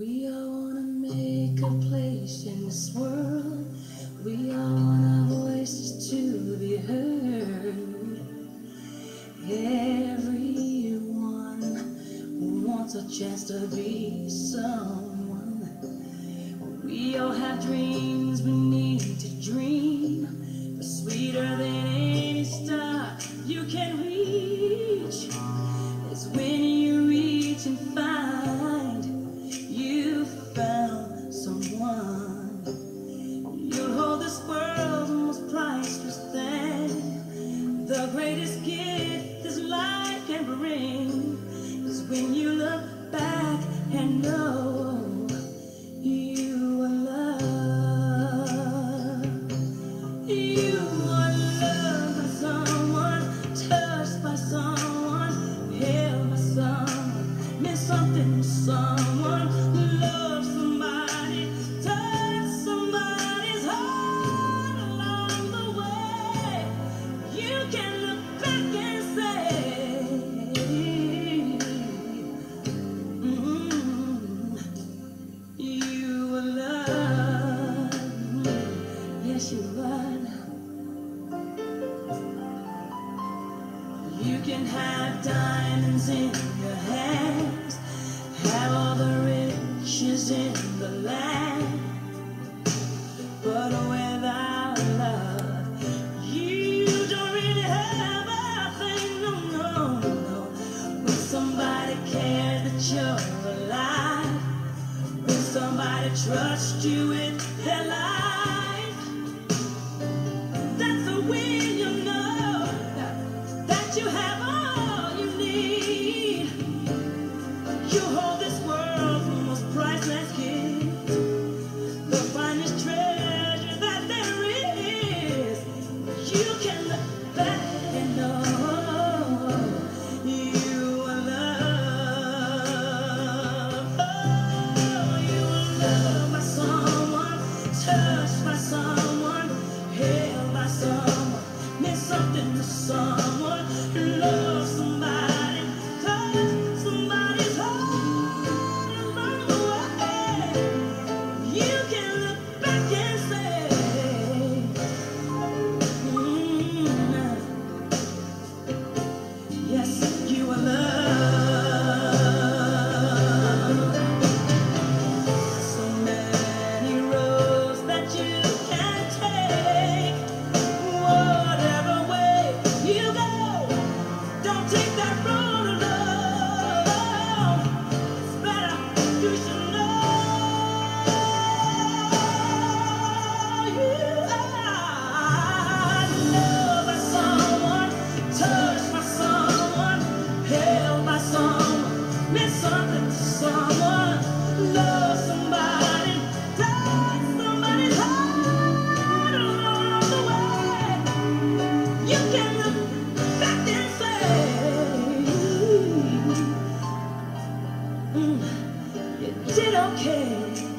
We all wanna make a place in this world. We all want our voices to be heard. Everyone who wants a chance to be someone. We all have dreams we need to dream. But sweeter than any star you can reach is when you Yes, you. You can have diamonds in your hands, have all the riches in the land, but without love, you don't really have a thing. No, no, no. When somebody cares that you're alive, when somebody trusts you with their life, someone, meant something to someone, love somebody, did okay.